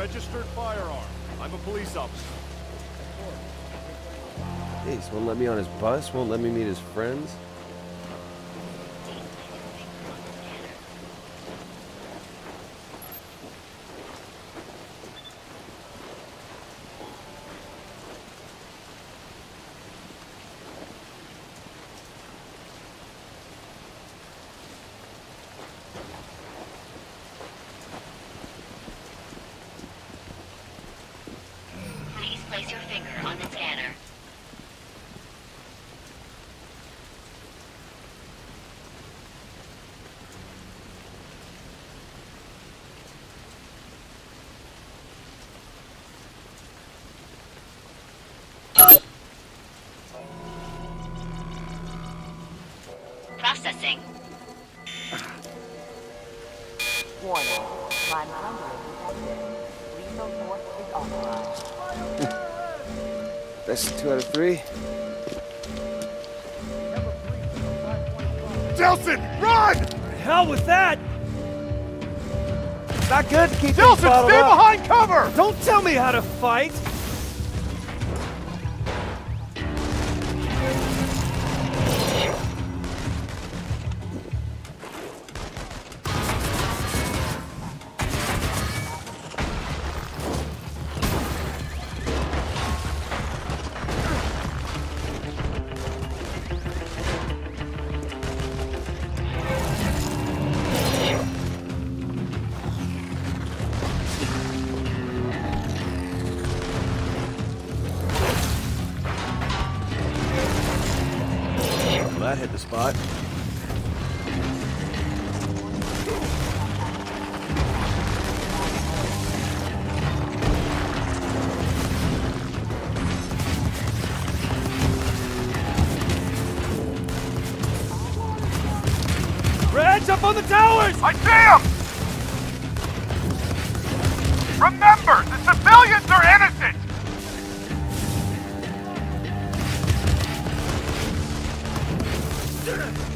registered firearm. I'm a police officer. Jeez, won't let me on his bus, won't let me meet his friends. Place your finger on the scanner. Processing. Warning. Line number detected. Lethal force is authorized. That's two out of three. Delsin, run! Hell with that! Not good to keep things Delsin, bottled stay up. behind cover! Don't tell me how to fight! Hit the spot. Reds up on the towers! I see him! Remember, the civilians are innocent! Get him!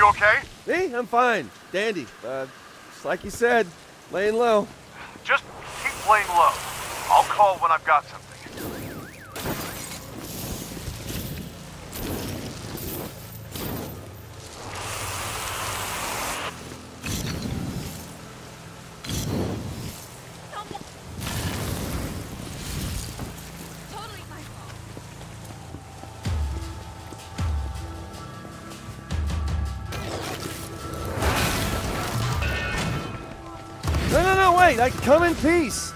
You okay? Me? I'm fine. Dandy. Uh, just like you said, laying low. Just keep laying low. I'll call when I've got something. Wait. I come in peace.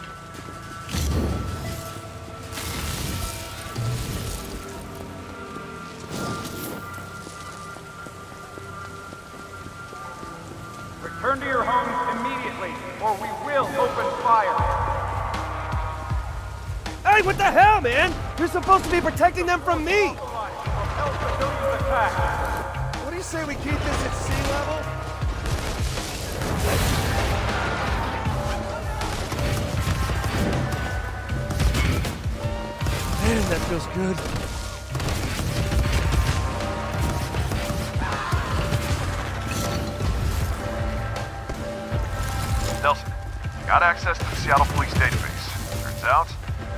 Return to your homes immediately, or we will open fire. Hey, what the hell, man? You're supposed to be protecting them from me! Propel civilians attack. What do you say we keep this at sea level? Feels good. Nelson, got access to the Seattle Police database. Turns out,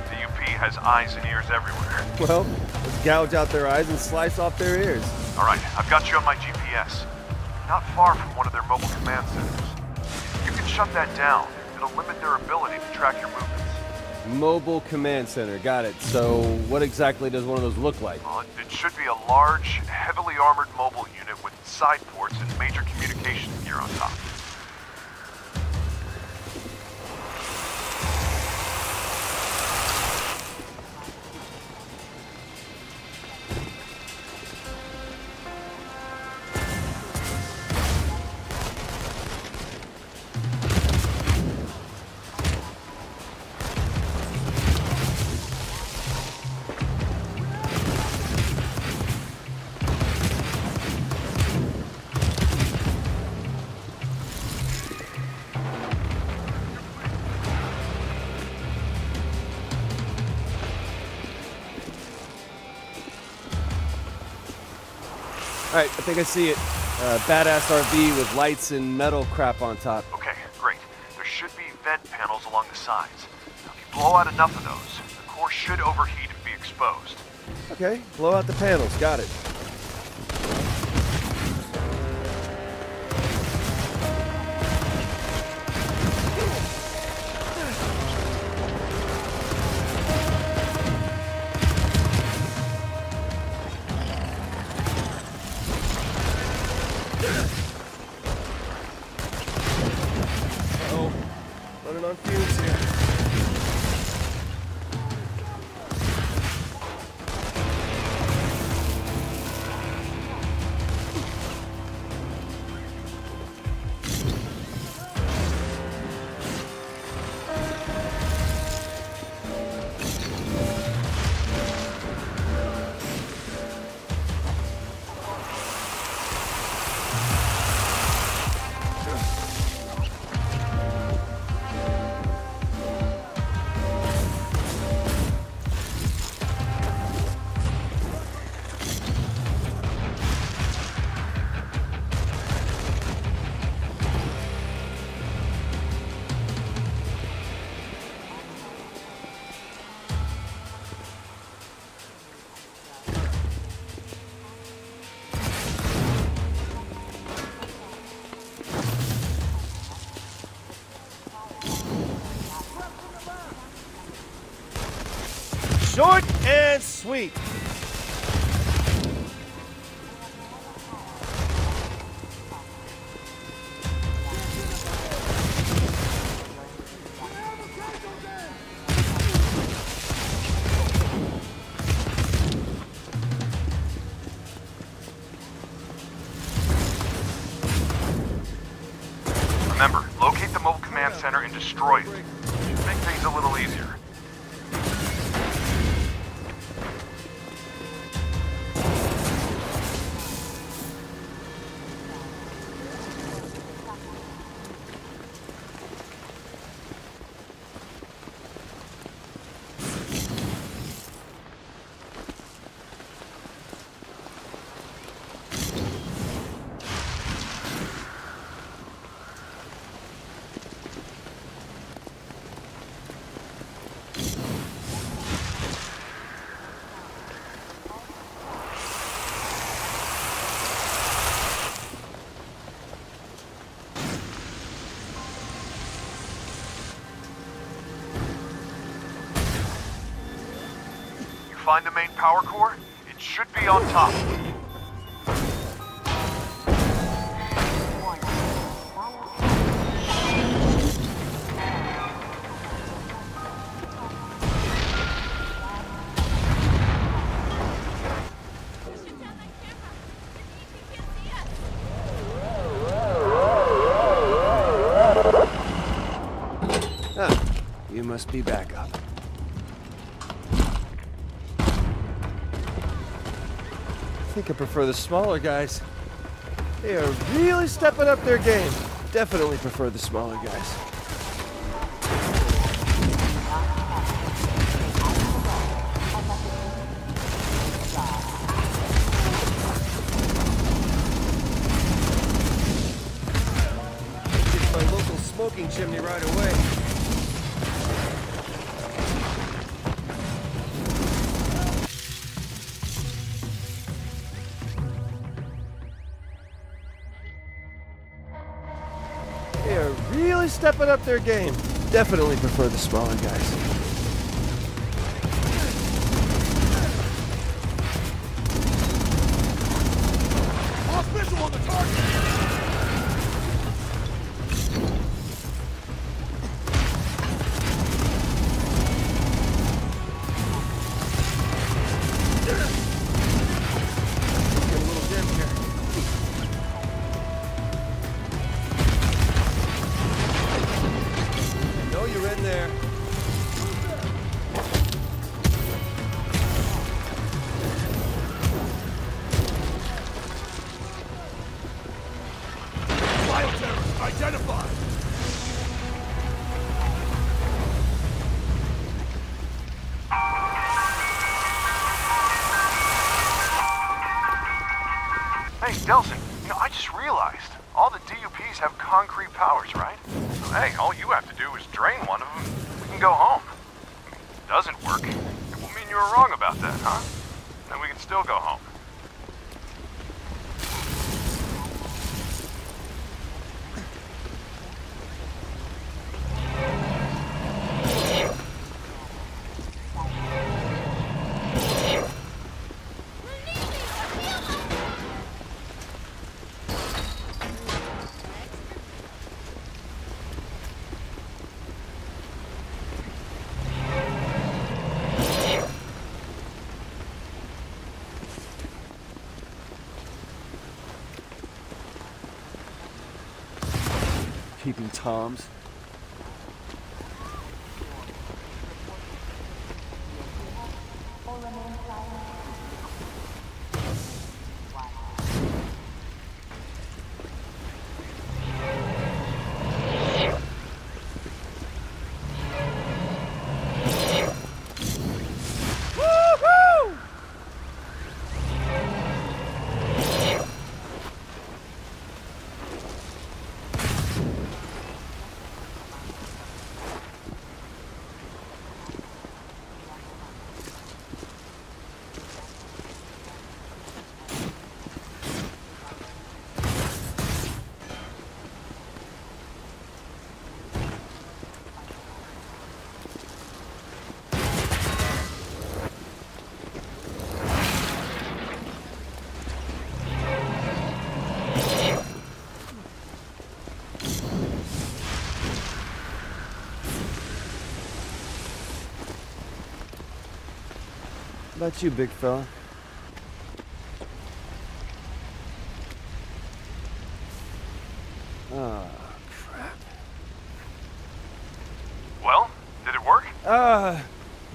the UP has eyes and ears everywhere. Well, let's gouge out their eyes and slice off their ears. All right, I've got you on my GPS. Not far from one of their mobile command centers. If you can shut that down, it'll limit their ability to track your movements. Mobile command center. Got it. So, what exactly does one of those look like? Well, it, should be a large, heavily armored mobile unit with side ports and major communications gear on top. Right, I think I see it. Uh, badass RV with lights and metal crap on top. Okay, great. There should be vent panels along the sides. Now, if you blow out enough of those, the core should overheat and be exposed. Okay, blow out the panels. Got it. Sweet. Remember, locate the mobile command center and destroy it. Find the main power core? It should be on top. You must be back up. Think I prefer the smaller guys. They are really stepping up their game. Definitely prefer the smaller guys. My local smoking chimney right away. Stepping up their game. Definitely prefer the smaller guys. Can go home. If it doesn't work, it will mean you were wrong about that, huh? Then we can still go home. Keeping Toms. About you, big fella? Ah, crap. Well, did it work? Ah,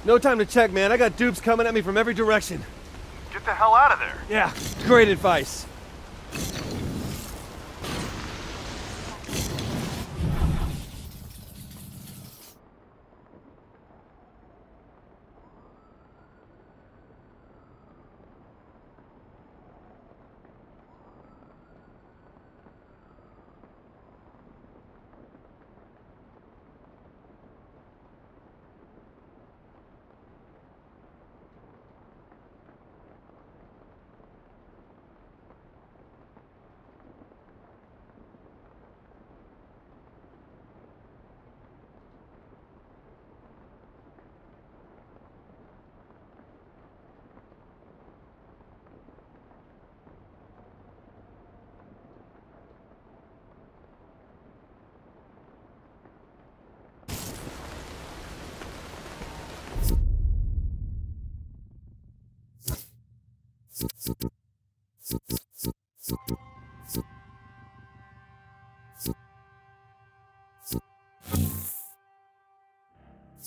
no time to check, man. I got dupes coming at me from every direction. Get the hell out of there. Yeah, great advice.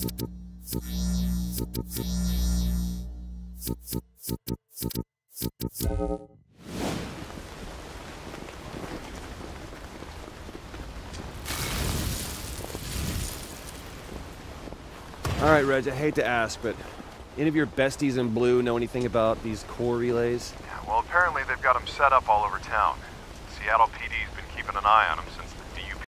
All right, Reg, I hate to ask, but any of your besties in blue know anything about these core relays? Yeah, well, apparently they've got them set up all over town. Seattle PD's been keeping an eye on them since